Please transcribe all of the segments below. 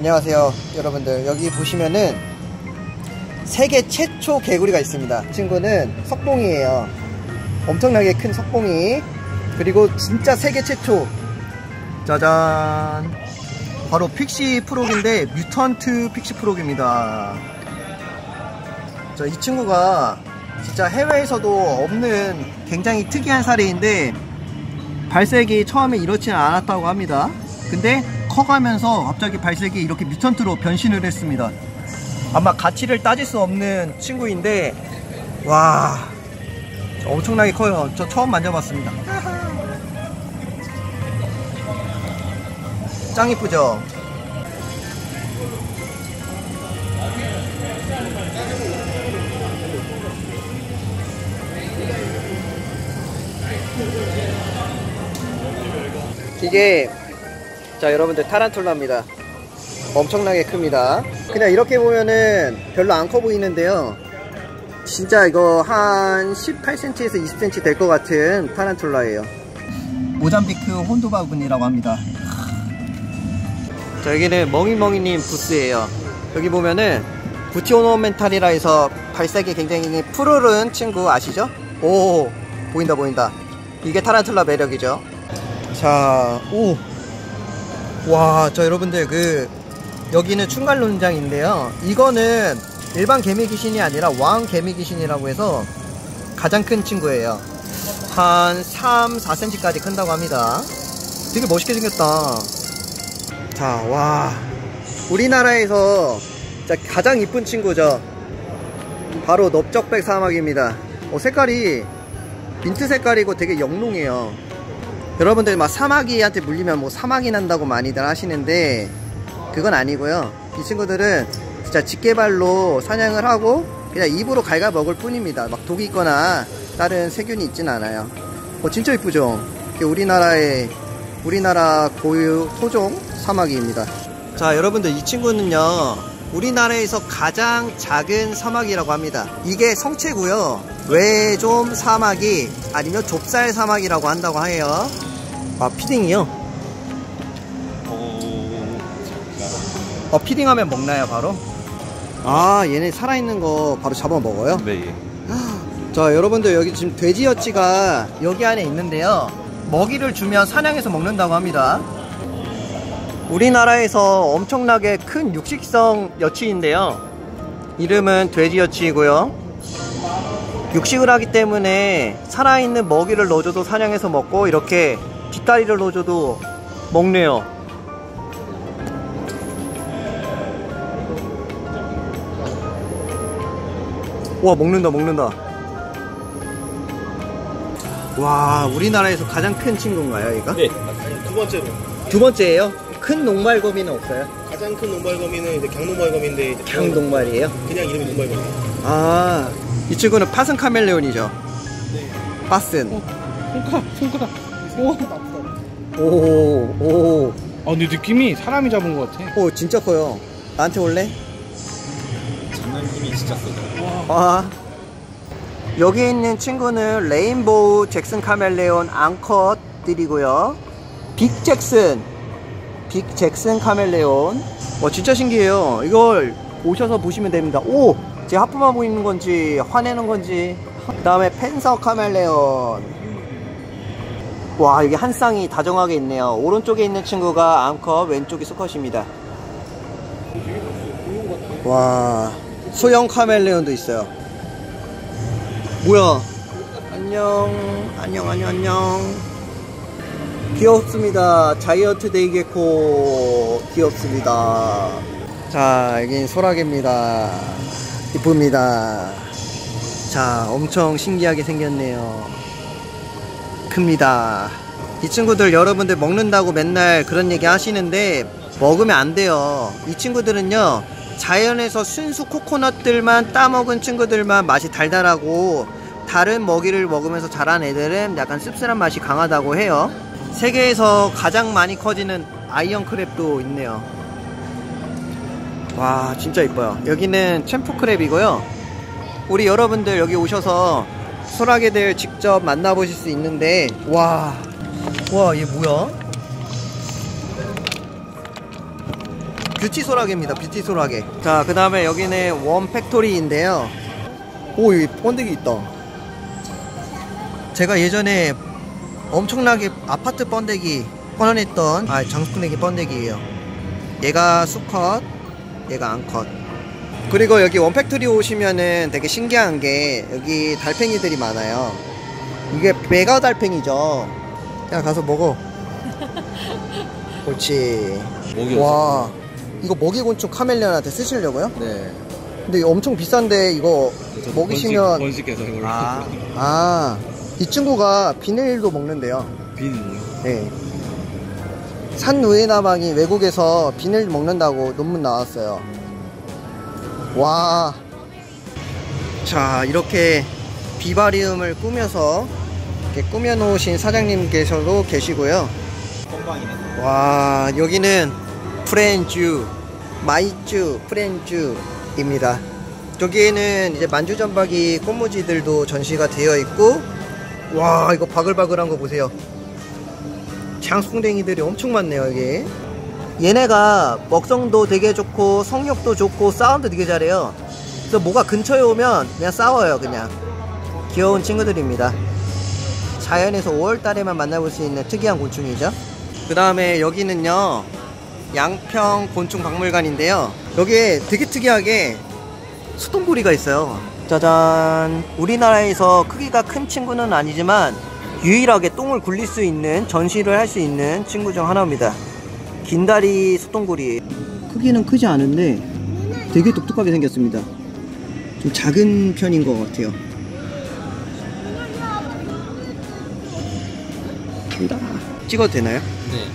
안녕하세요 여러분들. 여기 보시면은 세계 최초 개구리가 있습니다. 친구는 석봉이에요. 엄청나게 큰 석봉이. 그리고 진짜 세계 최초. 짜잔. 바로 픽시 프록인데 뮤턴트 픽시 프록입니다. 자, 이 친구가 진짜 해외에서도 없는 굉장히 특이한 사례인데 발색이 처음에 이렇지는 않았다고 합니다. 근데 커가면서 갑자기 발색이 이렇게 뮤턴트로 변신을 했습니다. 아마 가치를 따질 수 없는 친구인데 와 엄청나게 커요. 저 처음 만져봤습니다. 짱 이쁘죠? 이게 자 여러분들 타란툴라입니다. 엄청나게 큽니다. 그냥 이렇게 보면은 별로 안 커 보이는데요. 진짜 이거 한 18cm에서 20cm 될 것 같은 타란툴라예요. 모잠비크 혼도바군이라고 합니다. 자 여기는 멍이멍이님 부스예요. 여기 보면은 부티 오노멘탈이라 해서 발색이 굉장히 푸르른 친구 아시죠? 오 보인다 보인다. 이게 타란툴라 매력이죠. 자, 오. 와, 저 여러분들 그 여기는 충갈론장인데요. 이거는 일반 개미 귀신이 아니라 왕 개미 귀신이라고 해서 가장 큰 친구예요. 한 3, 4cm까지 큰다고 합니다. 되게 멋있게 생겼다. 자, 와. 우리나라에서 가장 이쁜 친구죠. 바로 넓적백 사막입니다. 어, 색깔이 민트 색깔이고 되게 영롱해요. 여러분들 막 사마귀한테 물리면 뭐 사마귀 난다고 많이들 하시는데 그건 아니고요. 이 친구들은 진짜 직계발로 사냥을 하고 그냥 입으로 갈가 먹을 뿐입니다. 막 독이 있거나 다른 세균이 있진 않아요. 어 진짜 이쁘죠? 우리나라의 우리나라 고유 토종 사마귀입니다. 자 여러분들 이 친구는요 우리나라에서 가장 작은 사마귀라고 합니다. 이게 성체고요. 외좀 사마귀 아니면 좁쌀 사마귀라고 한다고 해요 아 피딩이요? 어 피딩하면 먹나요 바로? 아 얘네 살아있는 거 바로 잡아 먹어요? 네 예. 자 여러분들 여기 지금 돼지 여치가 여기 안에 있는데요 먹이를 주면 사냥해서 먹는다고 합니다 우리나라에서 엄청나게 큰 육식성 여치인데요 이름은 돼지 여치이고요 육식을 하기 때문에 살아있는 먹이를 넣어줘도 사냥해서 먹고 이렇게 뒷다리를 넣어줘도 먹네요 와 먹는다 먹는다 와 우리나라에서 가장 큰 친구인가요 얘가? 네, 두 번째로. 두 번째예요? 큰 녹말거미는 없어요? 가장 큰 농발거미는 이제 강농발거미인데 이제 강녹말이에요? 그냥 이름이 농발거미. 아, 이 친구는 파슨 카멜레온이죠? 네. 파슨. 손가락 손가락 오. 오, 오, 아 근데 느낌이 사람이 잡은 것 같아 오, 진짜 커요. 나한테 올래? 장난감이 진짜 크다. 아. 여기 있는 친구는 레인보우 잭슨 카멜레온 앙컷들이고요. 빅 잭슨. 빅 잭슨 카멜레온. 와, 진짜 신기해요. 이걸 오셔서 보시면 됩니다. 오! 제 하품하고 있는 건지, 화내는 건지. 그 다음에 펜서 카멜레온. 와, 여기 한 쌍이 다정하게 있네요. 오른쪽에 있는 친구가 앙컷, 왼쪽이 수컷입니다. 와, 소형 카멜레온도 있어요. 뭐야? 안녕, 안녕, 안녕, 안녕. 귀엽습니다. 자이언트 데이게코 귀엽습니다. 자, 여긴 소라게입니다. 이쁩니다. 자, 엄청 신기하게 생겼네요. 큽니다. 이 친구들 여러분들 먹는다고 맨날 그런 얘기 하시는데 먹으면 안 돼요. 이 친구들은요, 자연에서 순수 코코넛들만 따먹은 친구들만 맛이 달달하고 다른 먹이를 먹으면서 자란 애들은 약간 씁쓸한 맛이 강하다고 해요. 세계에서 가장 많이 커지는 iron crab도 있네요. 와, 진짜 이뻐요. 여기는 champ crab이고요. 우리 여러분들 여기 오셔서 소라게들 직접 만나보실 수 있는데, 와, 와, 얘 뭐야? 뷰티 소라게입니다. 뷰티 소라게. 자, 그 다음에 여기는 원 팩토리인데요. 오, 여기 번데기 있다. 제가 예전에 엄청나게 아파트 번데기 꺼내냈던 아, 장수풍뎅이 번데기예요. 얘가 수컷, 얘가 암컷. 그리고 여기 원 팩토리 오시면은 되게 신기한 게 여기 달팽이들이 많아요. 이게 메가 달팽이죠. 야, 가서 먹어. 그렇지. 목이 와, 이거 먹이곤충 카멜레온한테 쓰시려고요? 네. 근데 엄청 비싼데 이거 먹이시면 번식해서 이걸. 아, 아, 이 친구가 비닐도 먹는데요. 비닐이요? 네. 산 누에나방이 외국에서 비닐 먹는다고 논문 나왔어요. 와. 자, 이렇게 vivarium을 꾸며서 이렇게 꾸며놓으신 사장님께서도 계시고요. 와, 여기는 프렌주, 마이쭈, 프렌주입니다. 여기에는 이제 만주점박이 꽃무지들도 전시가 되어 있고, 와, 이거 바글바글한 거 보세요. 장수풍뎅이들이 엄청 많네요, 여기. 얘네가 먹성도 되게 좋고, 성욕도 좋고, 산란도 되게 잘해요. 그래서 뭐가 근처에 오면 그냥 싸워요, 그냥. 귀여운 친구들입니다. 자연에서 5월달에만 만나볼 수 있는 특이한 곤충이죠. 그 다음에 여기는요, 양평 곤충 박물관인데요. 여기에 되게 특이하게 수동구리가 있어요. 짜잔. 우리나라에서 크기가 큰 친구는 아니지만 유일하게 똥을 굴릴 수 있는 전시를 할 수 있는 친구 중 하나입니다. 긴다리 수동구리. 크기는 크지 않은데 되게 독특하게 생겼습니다. 좀 작은 편인 것 같아요. 간다. 찍어도 되나요? 네.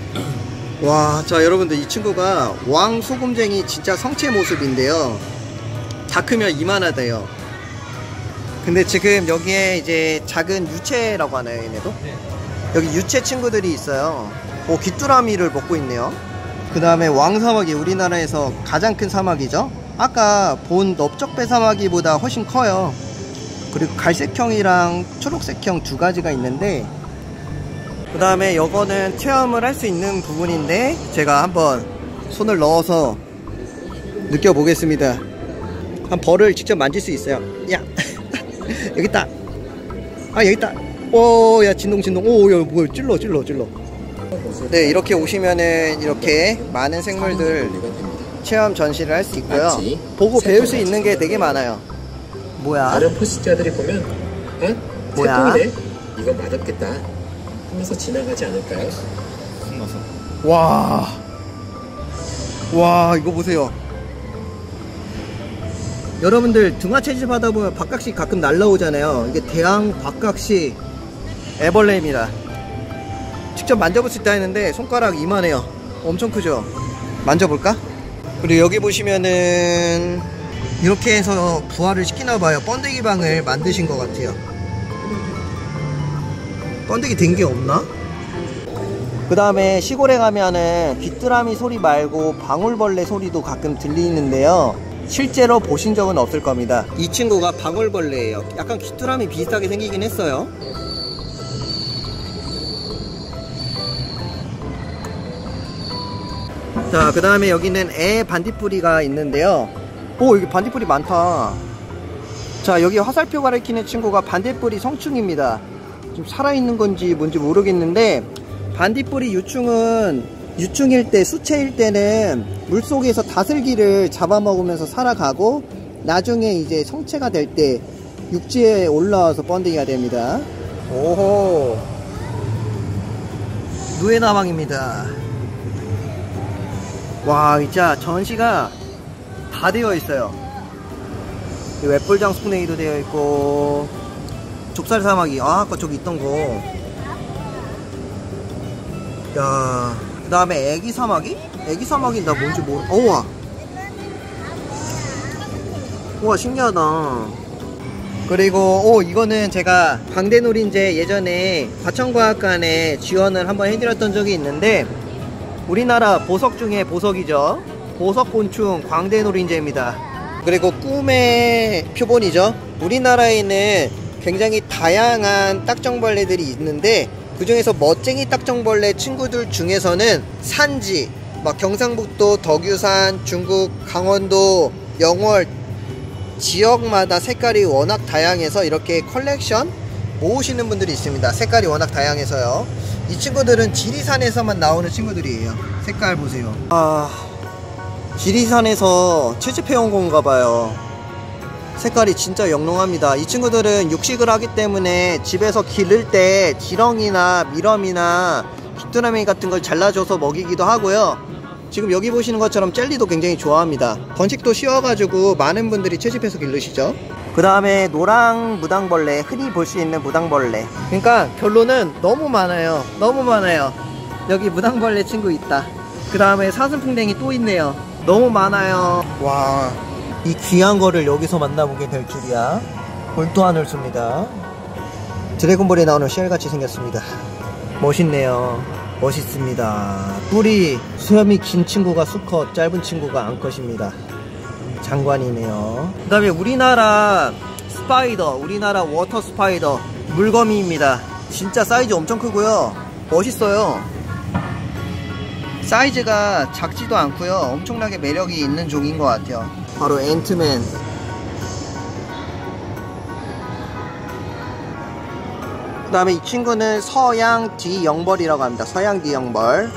와, 자 여러분들 이 친구가 왕 소금쟁이 진짜 성체 모습인데요. 다 크면 이만하대요. 근데 지금 여기에 이제 작은 유채라고 하나요, 얘네도? 여기 유채 친구들이 있어요. 오, 귀뚜라미를 먹고 있네요. 그 다음에 왕사마귀, 우리나라에서 가장 큰 사마귀죠. 아까 본 넓적배 사마귀보다 훨씬 커요. 그리고 갈색형이랑 초록색형 두 가지가 있는데, 그 다음에 요거는 체험을 할 수 있는 부분인데 제가 한번 손을 넣어서 느껴보겠습니다. 한 벌을 직접 만질 수 있어요. 야 여기 있다. 아 여기 있다. 오야 진동 진동. 오야 뭐야 찔러 찔러 찔러. 네 이렇게 오시면은 이렇게 많은 생물들 체험 전시를 할 수 있고요. 보고 배울 수 있는 게 되게 많아요. 뭐야? 다른 포식자들이 보면 어? 뭐야? 이거 맛없겠다 하면서 지나가지 않을까요? 와. 와, 이거 보세요. 여러분들 등화 채집 하다 보면 박각시 가끔 날라오잖아요. 이게 대왕 박각시 애벌레입니다. 직접 만져볼 수 있다 했는데 손가락 이만해요. 엄청 크죠? 만져볼까? 그리고 여기 보시면은 이렇게 해서 부화를 시키나 봐요. 번데기 방을 만드신 것 같아요. 번데기 된 게 없나? 그 다음에 시골에 가면은 귀뚜라미 소리 말고 방울벌레 소리도 가끔 들리는데요. 실제로 보신 적은 없을 겁니다. 이 친구가 방울벌레예요. 약간 귀뚜라미 비슷하게 생기긴 했어요. 자, 그 다음에 여기는 애 반딧불이가 있는데요. 오, 여기 반딧불이 많다. 자, 여기 화살표 가리키는 친구가 반딧불이 성충입니다. 좀 살아있는 건지 뭔지 모르겠는데, 반딧불이 유충은 유충일 때, 수체일 때는 물속에서 다슬기를 잡아먹으면서 살아가고, 나중에 이제 성체가 될 때 육지에 올라와서 번데기가 됩니다. 오호. 누에나방입니다. 와, 진짜 전시가 다 되어 있어요. 이 웹불장 스프네이도 되어 있고, 족살 사마귀. 아, 아까 저기 있던 거. 야, 그 다음에 애기 사마귀? 애기 사마귀 나 뭔지 모르, 어, 우와. 우와, 신기하다. 그리고, 오, 이거는 제가 광대노린제 예전에 과천과학관에 지원을 한번 해드렸던 적이 있는데, 우리나라 보석 중에 보석이죠. 보석곤충 광대노린제입니다. 그리고 꿈의 표본이죠. 우리나라에는 굉장히 다양한 딱정벌레들이 있는데 그 중에서 멋쟁이 딱정벌레 친구들 중에서는 산지, 막 경상북도, 덕유산, 중국, 강원도, 영월 지역마다 색깔이 워낙 다양해서 이렇게 컬렉션 모으시는 분들이 있습니다. 색깔이 워낙 다양해서요. 이 친구들은 지리산에서만 나오는 친구들이에요. 색깔 보세요. 아, 지리산에서 채집해온 건가 봐요. 색깔이 진짜 영롱합니다. 이 친구들은 육식을 하기 때문에 집에서 기를 때 지렁이나 mealworm이나 귀뚜라미 같은 걸 잘라줘서 먹이기도 하고요. 지금 여기 보시는 것처럼 젤리도 굉장히 좋아합니다. 번식도 쉬워가지고 많은 분들이 채집해서 기르시죠. 그 다음에 노랑 무당벌레, 흔히 볼 수 있는 무당벌레. 그러니까 결론은 너무 많아요. 너무 많아요. 여기 무당벌레 친구 있다. 그 다음에 사슴풍뎅이 또 있네요. 너무 많아요. 와, 이 귀한 거를 여기서 만나보게 될 줄이야. 볼도 하늘 씁니다. 드래곤볼에 나오는 셀같이 생겼습니다. 멋있네요. 멋있습니다. 뿔이 수염이 긴 친구가 수컷, 짧은 친구가 암컷입니다. 장관이네요. 그 다음에 우리나라 spider, 우리나라 water spider, 물거미입니다. 진짜 사이즈 엄청 크고요. 멋있어요. 사이즈가 작지도 않고요. 엄청나게 매력이 있는 종인 것 같아요. 바로 앤트맨. 그 다음에 이 친구는 서양 뒤영벌이라고 합니다. 서양 뒤영벌.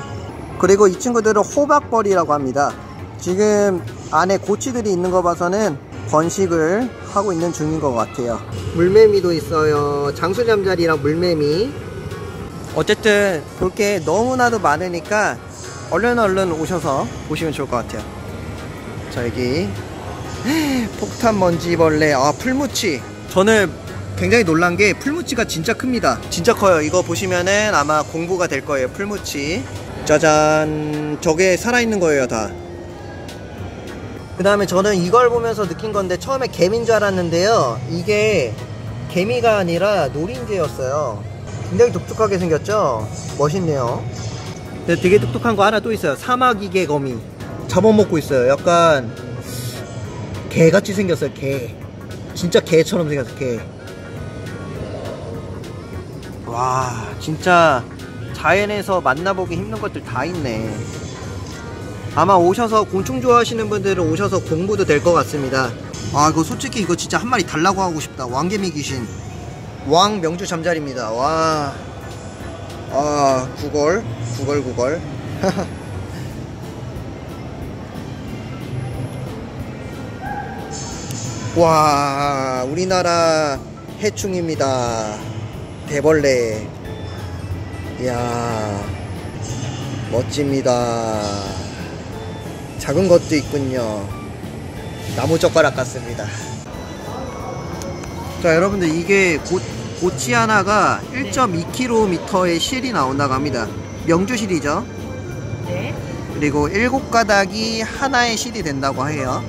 그리고 이 친구들은 호박벌이라고 합니다. 지금 안에 고치들이 있는 거 봐서는 번식을 하고 있는 중인 것 같아요. 물매미도 있어요. 장수잠자리랑 물매미. 어쨌든 볼 게 너무나도 많으니까 얼른 얼른 오셔서 보시면 좋을 것 같아요. 자 여기. 폭탄 먼지벌레. 아 풀무치. 저는 굉장히 놀란 게 풀무치가 진짜 큽니다. 진짜 커요. 이거 보시면은 아마 공부가 될 거예요 풀무치. 짜잔. 저게 살아있는 거예요 다. 그 다음에 저는 이걸 보면서 느낀 건데 처음에 개미인 줄 알았는데요. 이게 개미가 아니라 노린재였어요. 굉장히 독특하게 생겼죠? 멋있네요 되게 똑똑한 거 하나 또 있어요. 사마기개 거미. 잡아먹고 있어요. 약간 개같이 생겼어요 개. 진짜 개처럼 생겼어요 개. 와 진짜 자연에서 만나보기 힘든 것들 다 있네. 아마 오셔서 곤충 좋아하시는 분들은 오셔서 공부도 될 것 같습니다. 아 이거 솔직히 이거 진짜 한 마리 달라고 하고 싶다. 왕개미 귀신. 왕 명주 잠자리입니다. 와 아, 구걸, 구걸, 구걸. 와, 우리나라 해충입니다. 대벌레. 이야, 멋집니다. 작은 것도 있군요. 나무젓가락 같습니다. 자, 여러분들 이게 곧 고치 하나가 1.2km의 실이 나온다고 합니다. 명주실이죠. 네. 그리고 7가닥이 하나의 실이 된다고 해요.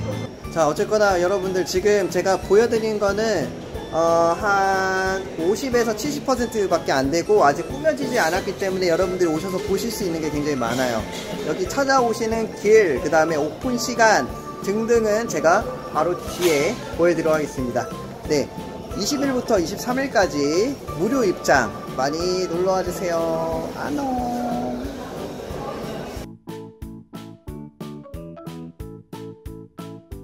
자, 어쨌거나 여러분들 지금 제가 보여드린 거는 어, 한 50에서 70%밖에 안 되고 아직 꾸며지지 않았기 때문에 여러분들이 오셔서 보실 수 있는 게 굉장히 많아요. 여기 찾아오시는 길, 그 다음에 오픈 시간 등등은 제가 바로 뒤에 보여드리도록 하겠습니다. 네. 20일부터 23일까지 무료 입장 많이 놀러와 주세요. 안녕.